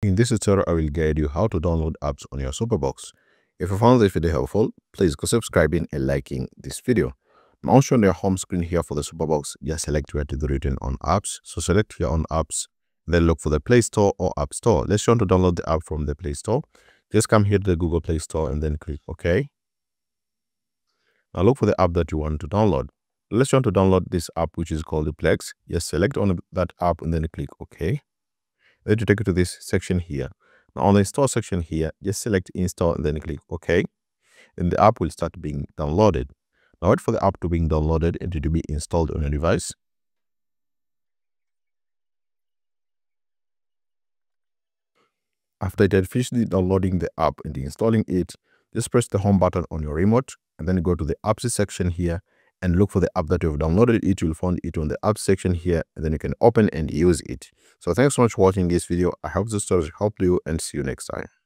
In this tutorial, I will guide you how to download apps on your Superbox. If you found this video helpful, please go subscribing and liking this video. Now on your home screen here for the Superbox, just select where to the written on apps. So select here on apps, then look for the Play Store or App Store. Let's show to download the app from the Play Store. Just come here to the Google Play Store and then click OK. Now look for the app that you want to download. Let's try to download this app which is called Plex. Just select on that app and then click OK. To take you to this section here. Now on the install section here, just select install and then click OK. And the app will start being downloaded. Now wait for the app to be downloaded and to be installed on your device. After it had finished downloading the app and installing it, just press the home button on your remote and then go to the apps section here and look for the app that you've downloaded. It you'll find it on the app section here and then you can open and use it. So thanks so much for watching this video. I hope this story helped you and see you next time